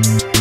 Thank